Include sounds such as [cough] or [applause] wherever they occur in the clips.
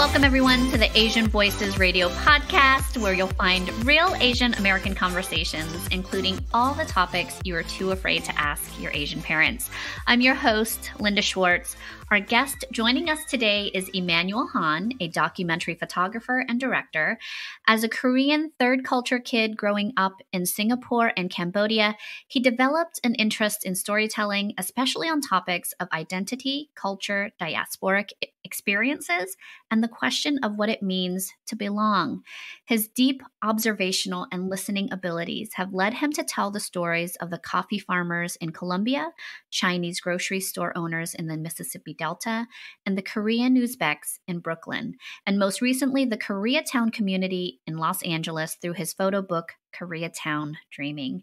Welcome, everyone, to the Asian Voices Radio podcast, where you'll find real Asian American conversations, including all the topics you are too afraid to ask your Asian parents. I'm your host, Linda Schwartz. Our guest joining us today is Emanuel Hahn, a documentary photographer and director. As a Korean third culture kid growing up in Singapore and Cambodia, he developed an interest in storytelling, especially on topics of identity, culture, diasporic experiences, and the question of what it means to belong. His deep observational and listening abilities have led him to tell the stories of the coffee farmers in Colombia, Chinese grocery store owners in the Mississippi Delta, and the Korean Uzbeks in Brooklyn, and most recently, the Koreatown community in Los Angeles through his photo book, Koreatown Dreaming.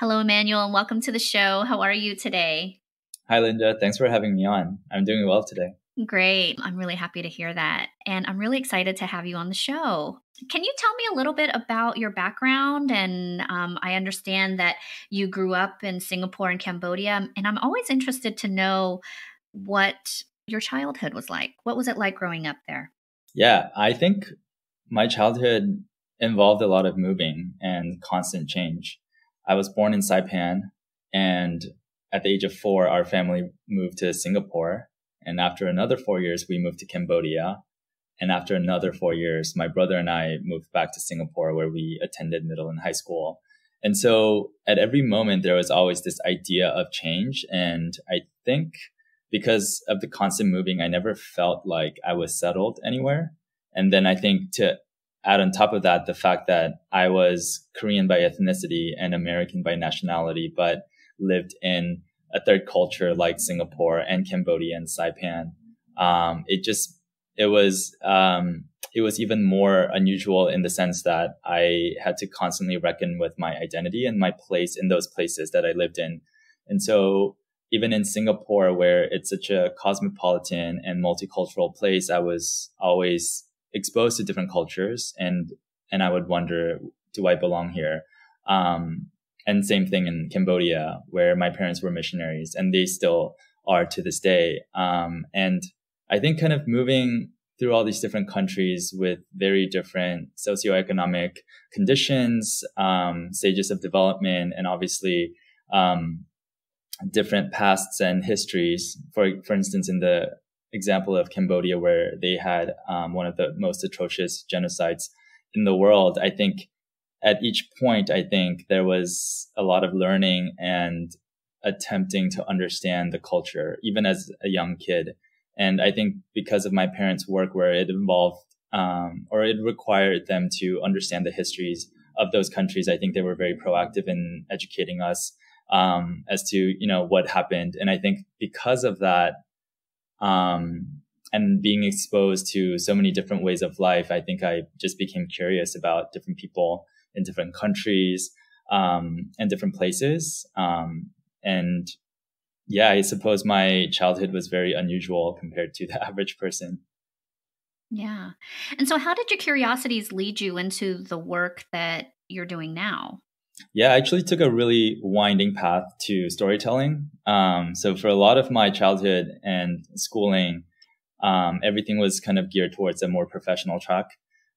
Hello, Emanuel, and welcome to the show. How are you today? Hi, Linda. Thanks for having me on. I'm doing well today. Great. I'm really happy to hear that. And I'm really excited to have you on the show. Can you tell me a little bit about your background? And um, I understand that you grew up in Singapore and Cambodia. And I'm always interested to know what your childhood was like. What was it like growing up there? Yeah, I think my childhood involved a lot of moving and constant change. I was born in Saipan, and at the age of four, our family moved to Singapore. And after another four years, we moved to Cambodia. And after another four years, my brother and I moved back to Singapore where we attended middle and high school. And so at every moment, there was always this idea of change. And I think because of the constant moving, I never felt like I was settled anywhere. And then I think to add on top of that, the fact that I was Korean by ethnicity and American by nationality, but lived in a third culture like Singapore and Cambodia and Saipan. Um, it just, it was, um, it was even more unusual in the sense that I had to constantly reckon with my identity and my place in those places that I lived in. And so even in Singapore, where it's such a cosmopolitan and multicultural place, I was always exposed to different cultures and, and I would wonder, do I belong here? Um, and same thing in Cambodia, where my parents were missionaries and they still are to this day. Um, and I think kind of moving through all these different countries with very different socioeconomic conditions, um, stages of development, and obviously, um, different pasts and histories. For for instance, in the example of Cambodia, where they had um, one of the most atrocious genocides in the world, I think at each point, I think there was a lot of learning and attempting to understand the culture, even as a young kid. And I think because of my parents' work, where it involved um, or it required them to understand the histories of those countries, I think they were very proactive in educating us um, as to you know what happened. And I think because of that, um, and being exposed to so many different ways of life, I think I just became curious about different people in different countries um, and different places. Um, and yeah, I suppose my childhood was very unusual compared to the [laughs] average person. Yeah. And so, how did your curiosities lead you into the work that you're doing now? Yeah, I actually took a really winding path to storytelling. Um, so for a lot of my childhood and schooling, um, everything was kind of geared towards a more professional track.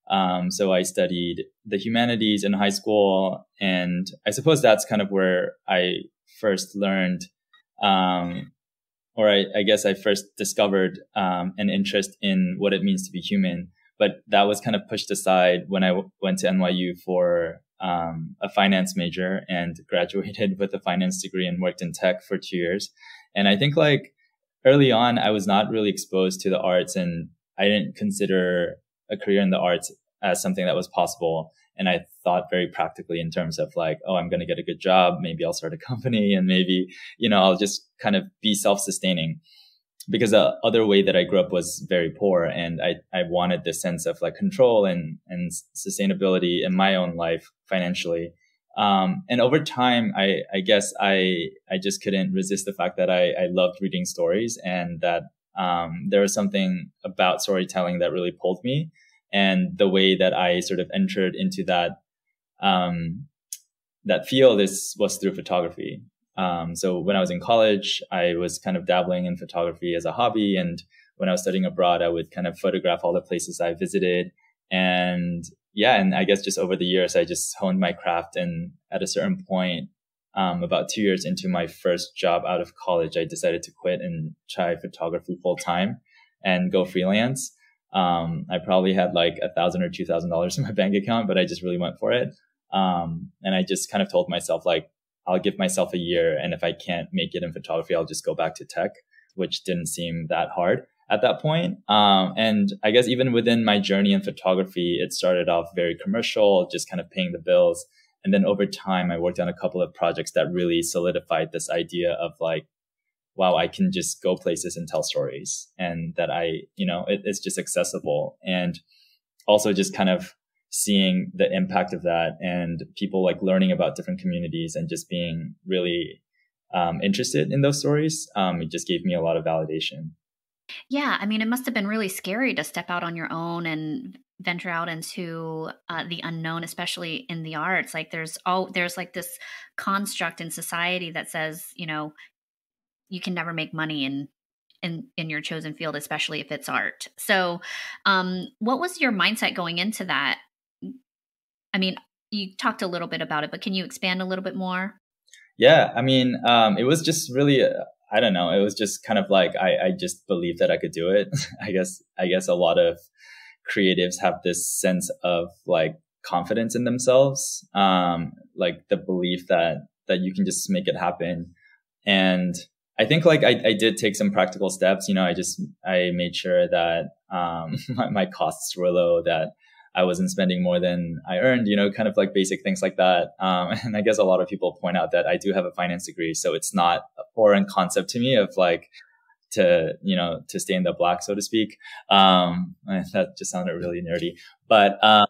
Um, so I studied the humanities in high school, and I suppose that's kind of where I first learned, um, or I, I, guess I first discovered um, an interest in what it means to be human. But that was kind of pushed aside when I w- went to NYU for um, a finance major and [laughs] graduated with a finance degree and worked in tech for two years. And I think like early on, I was not really exposed to the arts and I didn't consider a career in the arts as something that was possible. And I thought very practically in terms of like, oh, I'm going to get a good job. Maybe I'll start a [laughs] company and maybe, you know, I'll just kind of be self-sustaining because the other way that I grew up was very poor. And I, I wanted this sense of like control and, and sustainability in my own life financially. Um, and over time, I, I guess I, I just couldn't resist the fact that I, I loved reading stories and that, um, there was something about storytelling that really pulled me and the way that I sort of entered into that um, that field is was through photography. Um, so when I was in college, I was kind of dabbling in photography as a hobby. And when I was studying abroad, I would kind of photograph all the places I visited. And yeah, and I guess just over the years, I just honed my craft. And at a certain point, um, about two years into my first job out of college, I decided to quit and try photography full time and go freelance. Um, I probably had like a thousand or two thousand dollars in my bank account, but I just really went for it. Um, and I just kind of told myself like, I'll give myself a year. And if I can't make it in photography, I'll just go back to tech, which didn't seem that hard at that point. Um, and I guess even within my journey in photography, it started off very commercial, just kind of paying the bills. And then over time, I worked on a couple of projects that really solidified this idea of like, wow, I can just go places and tell stories and that I, you know, it, it's just accessible. And also just kind of seeing the impact of that and people like learning about different communities and just being really um, interested in those stories. Um, it just gave me a lot of validation. Yeah, I mean, it must have been really scary to step out on your own and venture out into uh, the unknown, especially in the arts. Like, there's all there's like this construct in society that says, you know, you can never make money in in in your chosen field, especially if it's art. So, um, what was your mindset going into that? I mean, you talked a little bit about it, but can you expand a little bit more? Yeah, I mean, um, it was just really, uh, I don't know, it was just kind of like I, I just believed that I could do it. [laughs] I guess, I guess a lot of creatives have this sense of like confidence in themselves, um, like the belief that that you can just make it happen. And I think like I, I did take some practical steps. You know, I just I made sure that um, [laughs] my, my costs were low, that I wasn't spending more than I earned, you know, kind of like basic things like that. Um, [laughs] and I guess a lot of people point out that I do have a finance degree. So it's not a foreign concept to me of like, to, you know, to stay in the black, so to speak. Um, [laughs] that just sounded really nerdy, but, um,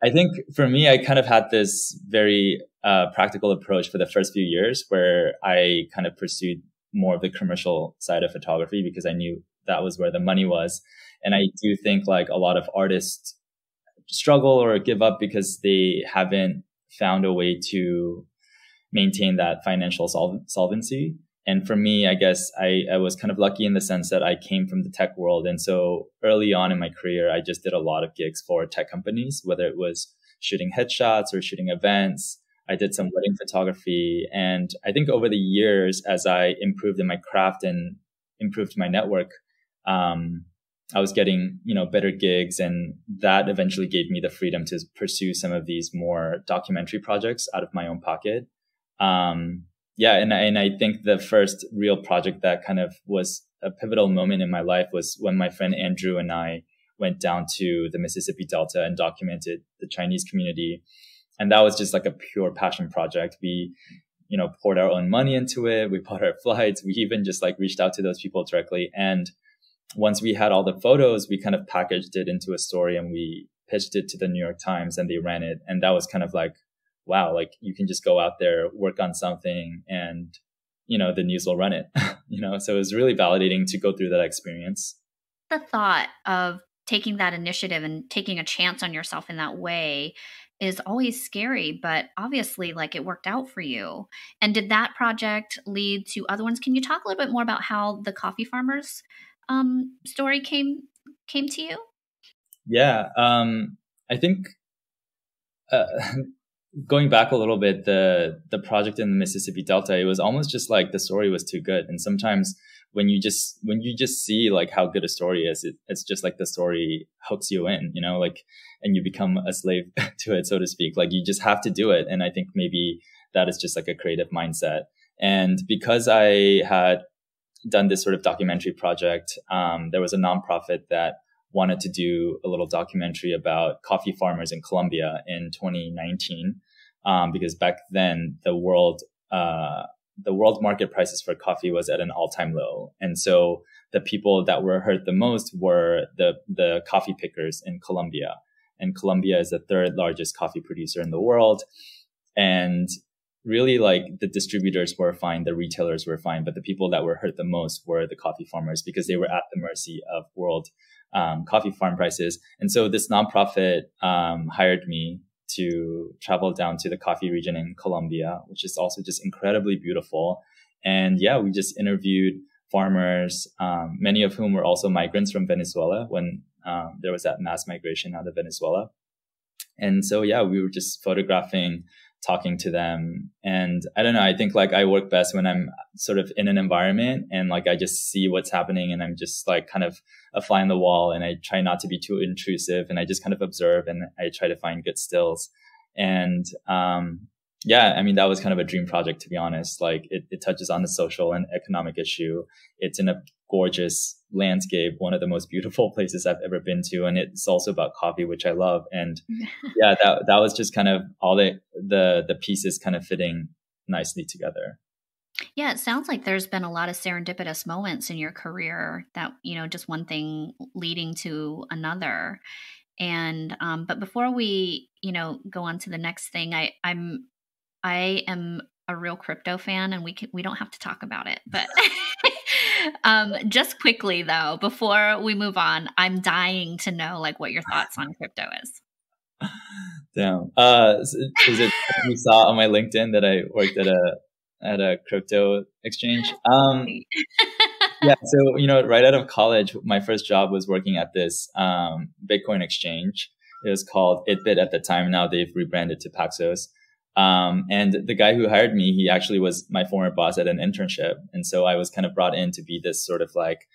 I think for me, I kind of had this very, uh, practical approach for the first few years where I kind of pursued more of the commercial side of photography because I knew that was where the money was. And I do think like a lot of artists struggle or give up because they haven't found a way to maintain that financial sol- solvency. And for me, I guess I, I was kind of lucky in the sense that I came from the tech world. And so early on in my career, I just did a lot of gigs for tech companies, whether it was shooting headshots or shooting events. I did some wedding photography. And I think over the years, as I improved in my craft and improved my network, um, I was getting, you know, better gigs and that eventually gave me the freedom to pursue some of these more documentary projects out of my own pocket. Um, yeah. And, and I think the first real project that kind of was a pivotal moment in my life was when my friend Andrew and I went down to the Mississippi Delta and documented the Chinese community. And that was just like a pure passion project. We, you know, poured our own money into it. We [laughs] bought our flights. We even just like reached out to those people directly. And once we had all the photos, we kind of packaged it into a story and we pitched it to the New York Times and they ran it. And that was kind of like, wow, like you can just go out there, work on something and, you know, the news will run it, [laughs] you know? So it was really validating to go through that experience. The thought of taking that initiative and taking a chance on yourself in that way is always scary, but obviously, like it worked out for you. And did that project lead to other ones? Can you talk a little bit more about how the coffee farmers um, story came came to you? Yeah, um, I think uh, [laughs] going back a little bit, the the project in the Mississippi Delta, it was almost just like the story was too good, and sometimes when you just when you just see like how good a story is, it, it's just like the story hooks you in, you know, like and you become a slave [laughs] to it, so to speak. Like you just have to do it, and I think maybe that is just like a creative mindset. And because I had done this sort of documentary project. Um, there was a nonprofit that wanted to do a little documentary about coffee farmers in Colombia in 2019, um, because back then the world uh, the world market prices for coffee was at an all time low, and so the people that were hurt the most were the the coffee pickers in Colombia, and Colombia is the third largest coffee producer in the world, and really like the distributors were fine, the retailers were fine, but the people that were hurt the most were the coffee farmers because they were at the mercy of world um, coffee farm prices. And so this nonprofit um, hired me to travel down to the coffee region in Colombia, which is also just incredibly beautiful. And yeah, we just interviewed farmers, um, many of whom were also migrants from Venezuela when um, there was that mass migration out of Venezuela. And so, yeah, we were just photographing, talking to them. And I don't know, I think like I work best when I'm sort of in an environment and like I just see what's happening and I'm just like kind of a fly on the wall and I try not to be too intrusive and I just kind of observe and I try to find good stills. And, um, yeah, I mean, that was kind of a dream project, to be honest. Like it, it touches on the social and economic issue. It's in a gorgeous landscape, one of the most beautiful [laughs] places I've ever been to. And it's also about coffee, which I love. And [laughs] yeah, that, that was just kind of all the, the, the pieces kind of fitting nicely together. Yeah, it sounds like there's been a lot of serendipitous moments in your career that, you know, just one thing leading to another. And um, but before we, you know, go on to the next thing, I I'm I am a real crypto fan and we can, we don't have to talk about it. But [laughs] um, just quickly though, before we move on, I'm dying to know like what your thoughts on crypto is. Damn. Uh, is it you saw on my LinkedIn that I worked at a at a crypto exchange? [laughs] Um, yeah. So you know, right out of college, my first job was working at this um, Bitcoin exchange. It was called Itbit at the time. Now they've rebranded to Paxos. Um, and the guy who hired me, he actually was my former boss at an internship. And so I was kind of brought in to be this sort of like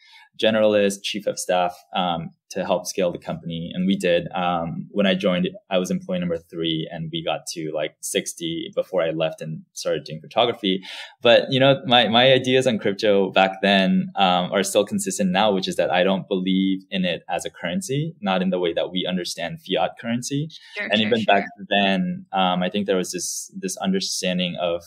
generalist, chief of staff um, to help scale the company. And we did. Um, when I joined, I was employee number three, and we got to like 60 before I left and started doing photography. But you know, my my ideas on crypto back then um, are still consistent now, which is that I don't believe in it as a currency, not in the way that we understand fiat currency. Sure, and sure, even sure. back then, um, I think there was this this understanding of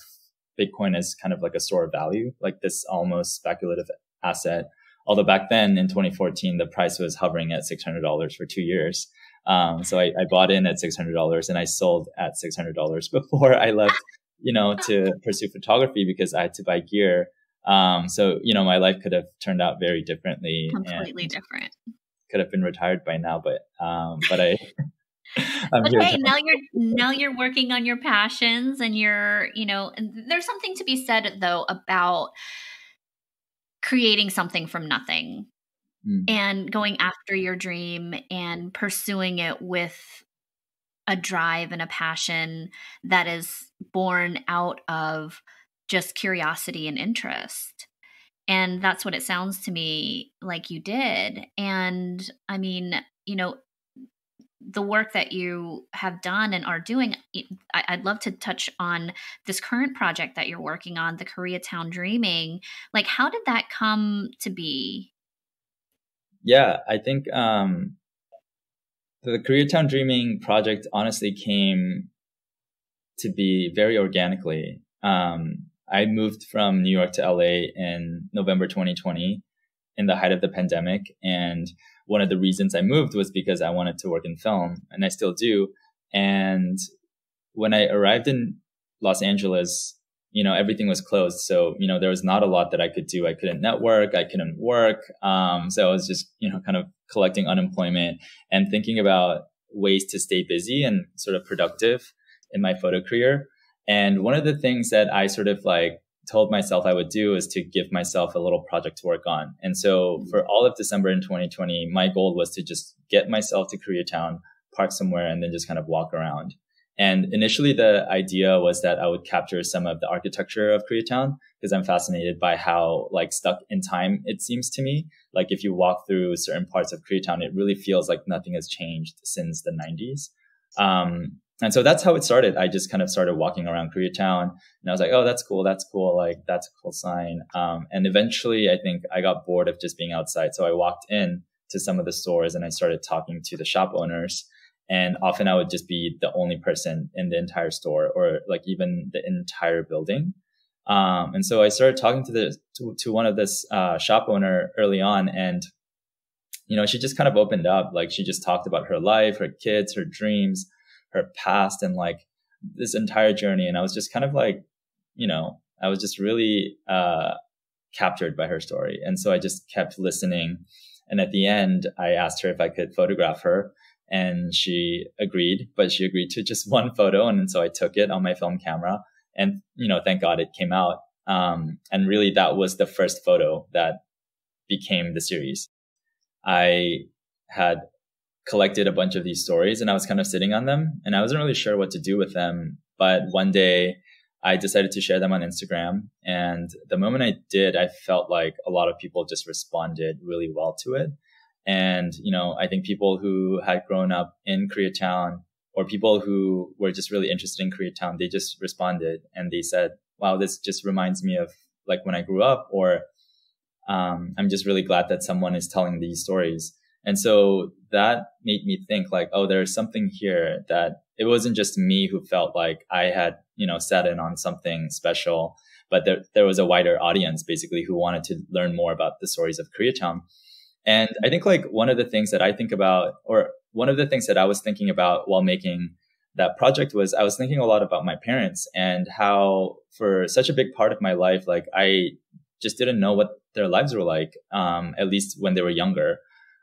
Bitcoin as kind of like a store of value, like this almost speculative asset Although back then in 2014, the price was hovering at $600 for two years. Um, so I, I, bought in at $600 and I sold at $600 [laughs] before I left, you know, to pursue photography because I had to buy gear. Um, so, you know, my life could have turned out very differently. Completely different. Could have been retired by now, but, um, but I, [laughs] I'm but hey, now you're now you're working on your passions and you're, you know, there's something to be said though about creating something from nothing mm. and going after your dream and pursuing it with a drive and a passion that is born out of just curiosity and interest. And that's what it sounds to me like you did. And I mean, you know, the work that you have done and are doing, I'd love to touch on this current project that you're working on, the Koreatown Dreaming. Like, how did that come to be? Yeah, I think um, the Koreatown Dreaming project honestly came to be very organically. Um, I moved from New York to LA in November 2020 in the height of the pandemic. And one of the reasons I moved was because I wanted to work in film, and I still do. And when I arrived in Los Angeles, you know, everything was closed. So, you know, there was not a lot that I could do. I couldn't network. I couldn't work. Um, so I was just, you know, kind of collecting unemployment and thinking about ways to stay busy and sort of productive in my photo career. And one of the things that I sort of like told myself I would do is to give myself a little project to work on. And so mm-hmm. for all of December in 2020, my goal was to just get myself to Koreatown, park somewhere, and then just kind of walk around. And initially, the idea was that I would capture some of the architecture of Koreatown because I'm fascinated by how like stuck in time it seems to me. Like if you walk through certain parts of Koreatown, it really feels like nothing has changed since the 90s. Um, and so that's how it started. I just kind of started walking around Koreatown and I was like, oh, that's cool. That's cool. Like, that's a cool sign. Um, and eventually I think I got bored of just being outside. So I walked in to some of the stores and I started talking to the shop owners. And often I would just be the only person in the entire store or like even the entire building. Um, and so I started talking to the, to, to one of this, uh, shop owner early on and, you know, she just kind of opened up. Like she just talked about her life, her kids, her dreams her past and like this entire journey. And I was just kind of like, you know, I was just really uh, captured by her story. And so I just kept listening. And at the end, I asked her if I could photograph her. and she agreed, but she agreed to just [laughs] one photo. And so I took it on my film camera and, you know, thank God it came out. Um, and really that was the first photo that became the series. I had collected a bunch of these stories and I was kind of sitting on them and I wasn't really sure what to do with them. But one day I decided to share them on Instagram. And the moment I did, I felt like a lot of people just responded really well to it. And, you know, I think people who had grown up in Koreatown or people who were just really interested in Koreatown, they just responded and they said, wow, this just reminds me of like when I grew up, or um, I'm just really glad that someone is telling these stories. And so that made me think like, oh, there's something here that it wasn't just me who felt like I had, you know, sat in on something special, but there, there was a wider audience basically who wanted to learn more about the stories of Koreatown. And I think like one of the things that I think about, or one of the things that I was thinking about while making that project was I was thinking a lot about my parents and how for such a big part of my life, like I just didn't know what their lives were like, um, at least when they were younger.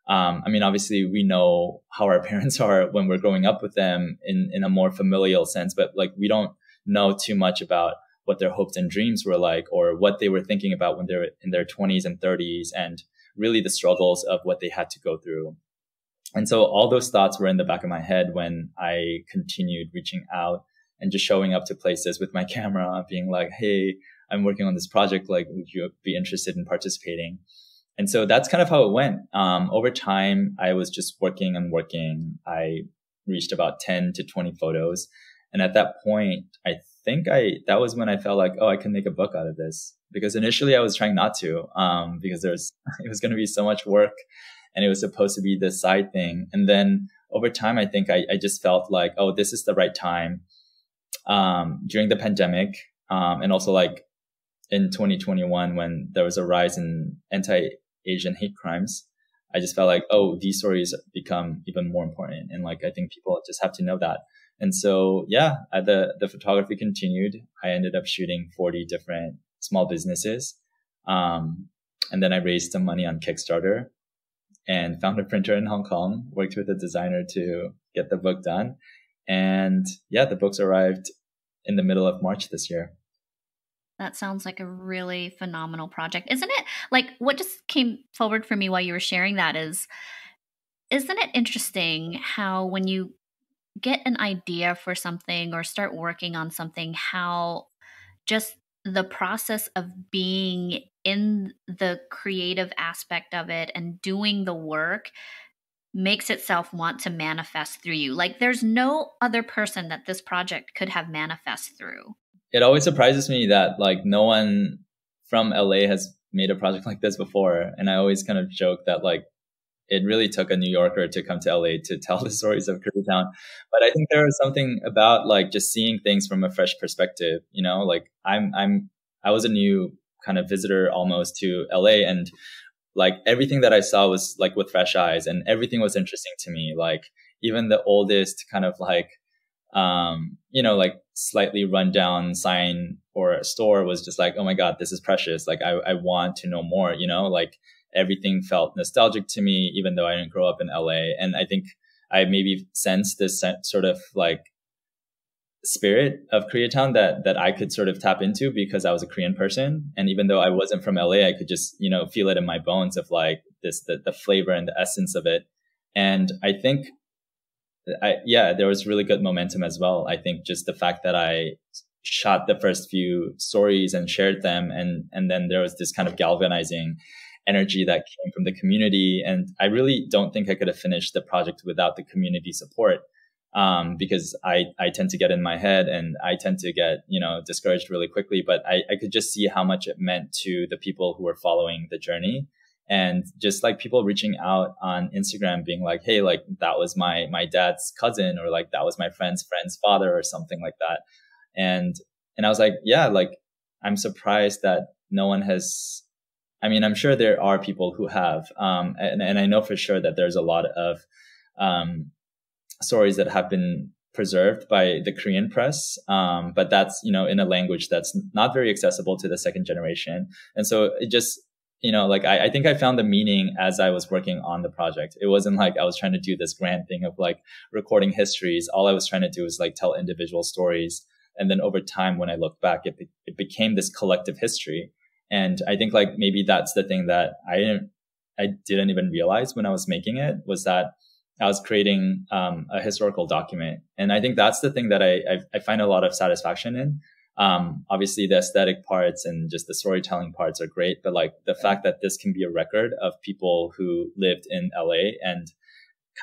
Um, I mean, obviously we know how our [laughs] parents are when we're growing up with them in, in a more familial sense, but like we don't know too much about what their hopes and dreams were like or what they were thinking about when they're in their 20s and 30s and really the struggles of what they had to go through. And so all those thoughts were in the back of my head when I continued reaching out and just showing up to places with my [laughs] camera, being like, Hey, I'm working on this project. Like, would you be interested in participating? And so that's kind of how it went. Um, over time, I was just working and working. I reached about 10 to 20 photos. And at that point, I think I, that was when I felt like, oh, I can make a book out of this because initially I was trying not to, um, because there's, [laughs] it was going to be so much work and it was supposed to be this side thing. And then over time, I think I, I just felt like, oh, this is the right time. Um, during the pandemic, um, and also like in 2021, when there was a rise in anti-Asian hate crimes, I just felt like, oh, these stories become even more important. And like, I think people just have to know that. And so, yeah, the, the photography continued. I ended up shooting 40 different small businesses. Um, and then I raised some money on Kickstarter and found a printer in Hong Kong, worked with a designer to get the book done. And yeah, the books arrived in the middle of March this year. That sounds like a really phenomenal project. Isn't it? Like what just came forward for me while you were sharing that is isn't it interesting how when you get an idea for something or start working on something how just the process of being in the creative aspect of it and doing the work makes itself want to manifest through you. Like there's no other person that this project could have manifest through. It always surprises me that like no one from LA has made a project [laughs] like this before. And I always kind of joke that like it really took a New Yorker to come to LA to tell the [laughs] stories of Koreatown. But I think there is something about like just seeing things from a fresh perspective, you know, like I'm, I'm, I was a new kind of visitor almost to LA and like everything that I saw was like with fresh eyes and everything was interesting to me. Like even the oldest kind of like, um, you know, like slightly rundown sign or a store was just like, oh my God, this is precious. Like I, I want to know more, you know, like everything felt nostalgic to me, even though I didn't grow up in LA. And I think I maybe sensed this sort of like spirit of Koreatown that that I could sort of tap into because I was a Korean person. And even though I wasn't from LA, I could just, you know, feel it in my bones of like this the, the flavor and the essence of it. And I think I yeah, there was really good momentum as well. I think just the fact that I shot the first few stories and shared them and and then there was this kind of galvanizing energy that came from the community. And I really don't think I could have finished the project without the community support. Um, because I, I tend to get in my head and I tend to get, you know, discouraged really quickly. But I, I could just see how much it meant to the people who were following the journey. And just like people reaching out on Instagram being like, Hey, like that was my, my dad's cousin or like that was my friend's friend's father or something like that. And, and I was like, yeah, like I'm surprised that no one has I mean, I'm sure there are people who have, um, and, and, I know for sure that there's a lot of um, stories that have been preserved by the Korean press, um, but that's you know in a language that's not very accessible to the second generation, and so it just you know, like I, I think I found the meaning as I was working on the project. It wasn't like I was trying to do this grand thing of like recording histories. All I was trying to do was like tell individual stories. And then over time, when I look back, it, be- it became this collective history. And I think like maybe that's the thing that I didn't, I didn't even realize when I was making it was that I was creating um, a historical document. And I think that's the thing that I, I, I find a lot of satisfaction in. Um, obviously the aesthetic parts and just the storytelling parts are great, but like the fact that this can be a record of people who lived in LA and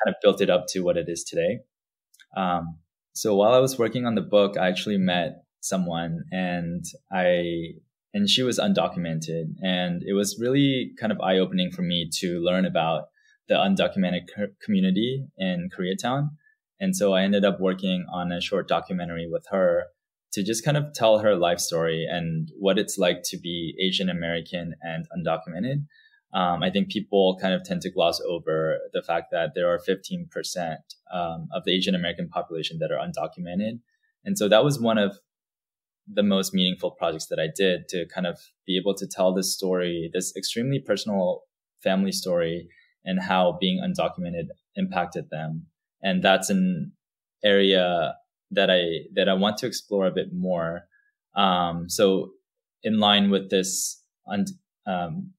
kind of built it up to what it is today. Um, so while I was working on the book, I actually met someone and I, and she was undocumented and it was really kind of eye opening for me to learn about the undocumented community in Koreatown. And so I ended up working on a short documentary with her to just kind of tell her life story and what it's like to be Asian American and undocumented. Um, I think people kind of tend to gloss over the fact that there are 15% um, of the Asian American population that are undocumented. And so that was one of the most meaningful projects that I did to kind of be able to tell this story, this extremely personal family story, and how being undocumented impacted them. And that's an area that I that I want to explore a bit more. Um, so in line with this, um,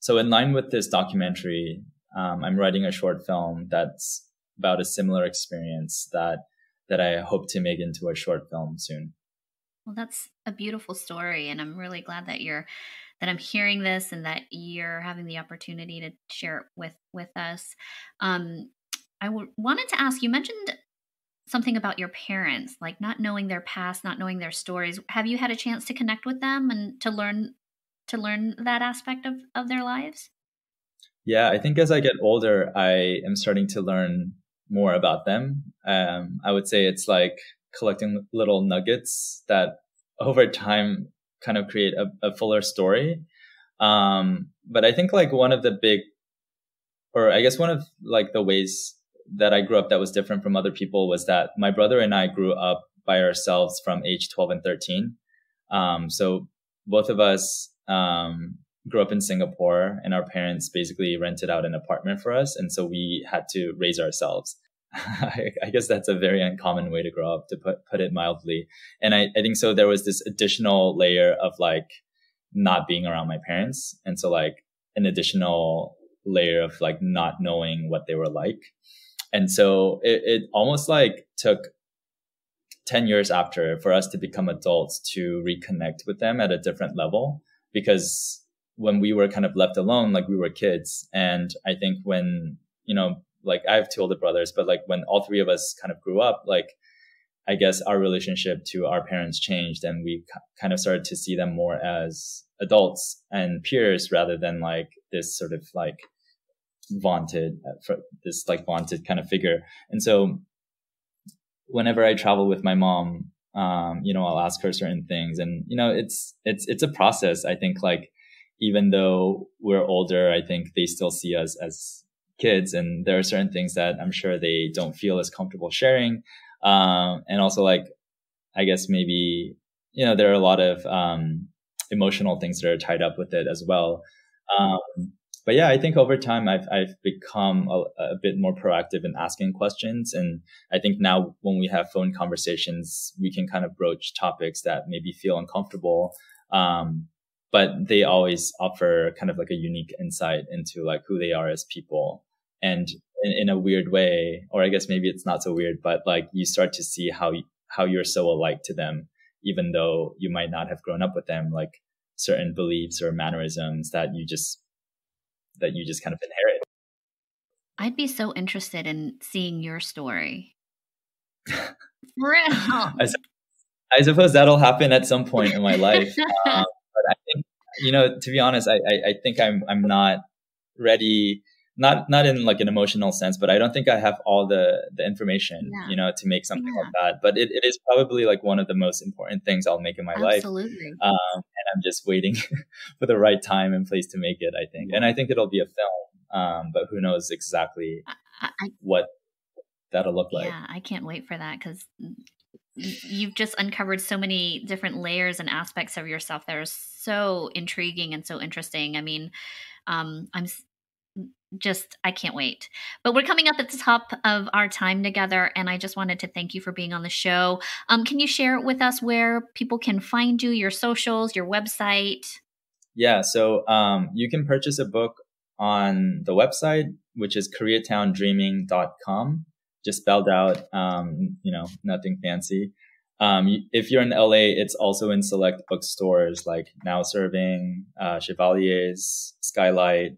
so in line with this documentary, um, I'm writing a short film that's about a similar experience that that I hope to make into a short film soon. Well, that's a beautiful story, and I'm really glad that you're that I'm hearing this and that you're having the opportunity to share it with with us. Um, I w- wanted to ask you mentioned something about your parents, like not knowing their past, not knowing their stories. Have you had a chance to connect with them and to learn to learn that aspect of, of their lives? Yeah, I think as I get older, I am starting to learn more about them. Um, I would say it's like collecting little nuggets that [laughs] over time kind of create a, a fuller story. Um, but I think like one of the big, or I guess one of like the ways that I grew up that was different from other people was that my brother and I grew up by ourselves from age 12 and 13. Um, so both of us um, grew up in Singapore and our parents basically rented out an apartment for us. And so we had to raise ourselves. [laughs] I, guess that's a very uncommon way to grow up, to put, put it mildly. And I, I think so there was this additional layer of like not being around my parents. And so like an additional layer of like not knowing what they were like. And so it, it almost like took 10 years after for us to become adults to reconnect with them at a different level because when we were kind of left alone like we were kids. And i think when you know like i have two older brothers but like when all three of us kind of grew up like i guess our relationship to our parents changed and we kind of started to see them more as adults and peers rather than like this sort of like vaunted uh, for this like vaunted kind of figure. And so whenever I travel with my mom, um, you know, I'll ask her certain things and, you know, it's, it's, it's a process. I think like, even though we're older, I think they still see us as kids and there are certain things that I'm sure they don't feel as comfortable sharing. Um, and also like, I guess maybe, you know, there are a lot of, um, emotional things that are tied up with it as well. Um, but yeah, I think over time I've I've become a, a, bit more proactive in asking questions, and I think now when we have phone conversations, we can kind of broach topics that maybe feel uncomfortable, um, but they always offer kind of like a unique insight into like who they are as people, and in, in a weird way, or I guess maybe it's not so weird, but like you start to see how how you're so alike to them, even though you might not have grown up with them, like certain beliefs or mannerisms that you just that you just kind of inherit. I'd be so interested in seeing your story. [laughs] Real. I, I, suppose that'll happen at some point in my life. [laughs] um, but I think, you know, to be honest, I, I, I think I'm I'm not ready not not in like an emotional sense, but I don't think I have all the the information, yeah. you know, to make something yeah. like that. But it, it is probably like one of the most important things I'll make in my Absolutely. life. Um, and I'm just waiting [laughs] for the right time and place to make it. I think, and I think it'll be a film. Um, but who knows exactly I, I, what that'll look like? Yeah, I can't wait for that because you've just uncovered so many different layers and aspects of yourself that are so intriguing and so interesting. I mean, um, I'm just I can't wait. But we're coming up at the top of our time together, and I just wanted to thank you for being on the show. Um, can you share with us where people can find you, your socials, your website? Yeah, so um, you can purchase a book on the website, which is koreatowndreaming.com, just spelled out, um, you know, nothing fancy. Um, if you're in LA, it's also in select bookstores like Now Serving, uh, Chevalier's, Skylight,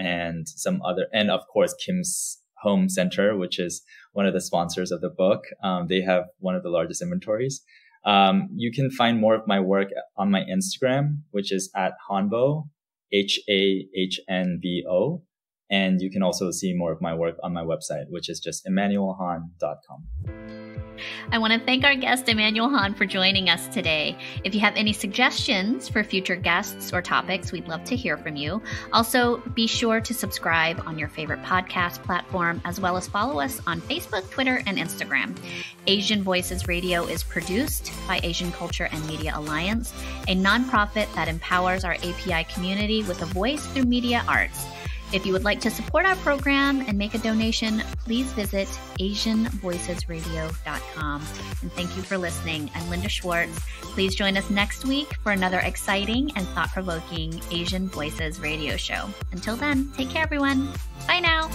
and some other, and of course, Kim's Home Center, which is one of the sponsors of the book. Um, they have one of the largest inventories. Um, you can find more of my work on my Instagram, which is at Hahnbo, H A H N B O. And you can also see more of my work on my website, which is just emanuelhahn.com. I want to thank our guest, Emanuel Hahn, for joining us today. If you have any suggestions for future guests or topics, we'd love to hear from you. Also, be sure to subscribe on your favorite podcast platform, as well as follow us on Facebook, Twitter, and Instagram. Asian Voices Radio is produced by Asian Culture and Media Alliance, a nonprofit that empowers our API community with a voice through media arts. If you would like to support our program and make a donation, please visit AsianVoicesRadio.com. And thank you for listening. I'm Linda Schwartz. Please join us next week for another exciting and thought provoking Asian Voices radio show. Until then, take care, everyone. Bye now.